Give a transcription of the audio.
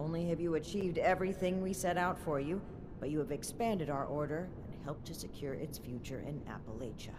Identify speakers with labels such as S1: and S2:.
S1: only have you achieved everything we set out for you, but you have expanded our order and helped to secure its future in Appalachia.